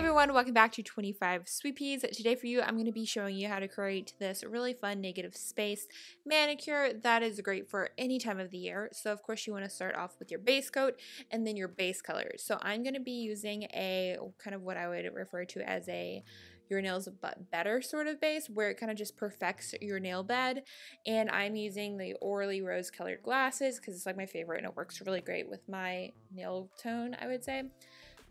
everyone, welcome back to 25 Sweetpeas. Today for you, I'm going to be showing you how to create this really fun negative space manicure that is great for any time of the year. So of course you want to start off with your base coat and then your base colors. So I'm going to be using a kind of what I would refer to as a your nails but better sort of base where it kind of just perfects your nail bed and I'm using the Orly rose colored glasses because it's like my favorite and it works really great with my nail tone I would say.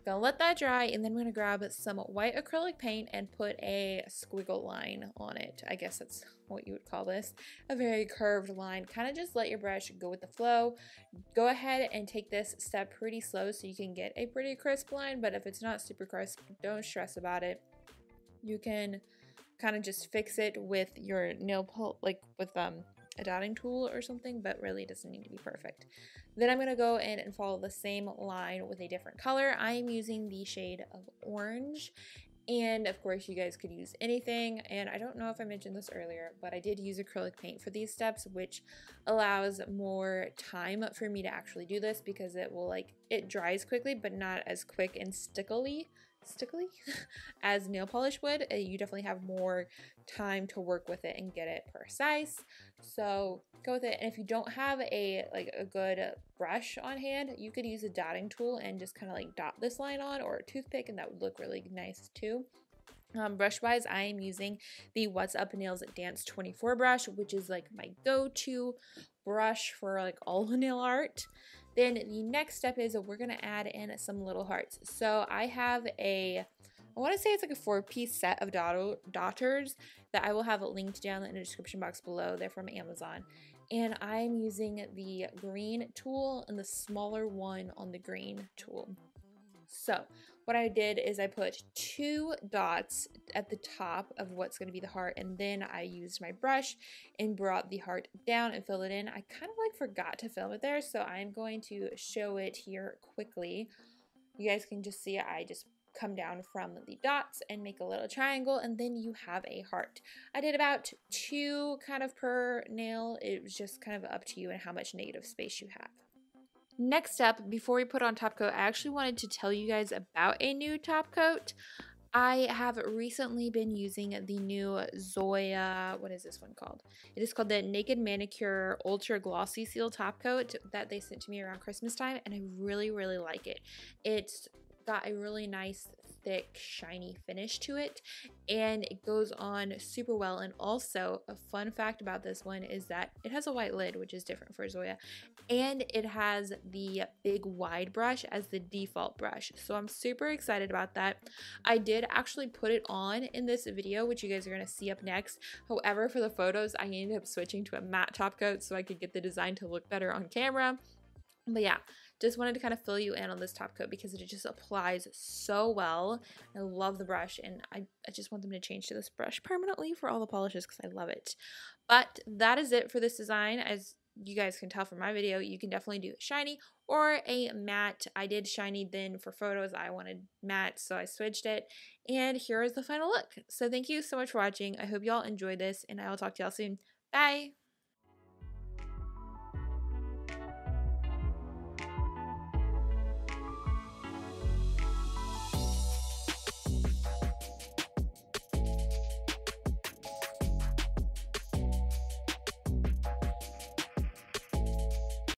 Gonna let that dry and then I'm gonna grab some white acrylic paint and put a squiggle line on it. I guess that's what you would call this. A very curved line. Kind of just let your brush go with the flow. Go ahead and take this step pretty slow so you can get a pretty crisp line, but if it's not super crisp, don't stress about it. You can kind of just fix it with your nail pull, like with um a dotting tool or something, but really doesn't need to be perfect. Then I'm going to go in and follow the same line with a different color. I am using the shade of orange and of course, you guys could use anything. And I don't know if I mentioned this earlier, but I did use acrylic paint for these steps, which allows more time for me to actually do this because it will like, it dries quickly, but not as quick and stickily stickly as nail polish would. Uh, you definitely have more time to work with it and get it precise. So go with it. And if you don't have a like a good brush on hand, you could use a dotting tool and just kind of like dot this line on or a toothpick and that would look really nice too. Um, brush wise, I am using the What's Up Nails Dance 24 brush, which is like my go-to brush for like all nail art. Then the next step is we're to add in some little hearts. So I have a, I want to say it's like a four piece set of dotters that I will have linked down in the description box below. They're from Amazon. And I'm using the green tool and the smaller one on the green tool. So what I did is I put two dots at the top of what's going to be the heart and then I used my brush and brought the heart down and filled it in. I kind of like forgot to film it there so I'm going to show it here quickly. You guys can just see. I just come down from the dots and make a little triangle and then you have a heart. I did about two kind of per nail. It was just kind of up to you and how much negative space you have. Next up, before we put on top coat, I actually wanted to tell you guys about a new top coat. I have recently been using the new Zoya, what is this one called? It is called the Naked Manicure Ultra Glossy Seal Top Coat that they sent to me around Christmas time, and I really, really like it. It's got a really nice thick shiny finish to it and it goes on super well. And also a fun fact about this one is that it has a white lid which is different for Zoya and it has the big wide brush as the default brush. So I'm super excited about that. I did actually put it on in this video which you guys are going to see up next. However for the photos I ended up switching to a matte top coat so I could get the design to look better on camera but yeah just wanted to kind of fill you in on this top coat because it just applies so well. I love the brush and I, I just want them to change to this brush permanently for all the polishes because I love it. But that is it for this design. As you guys can tell from my video, you can definitely do shiny or a matte. I did shiny then for photos. I wanted matte, so I switched it. And here is the final look. So thank you so much for watching. I hope y'all enjoyed this, and I will talk to y'all soon. Bye!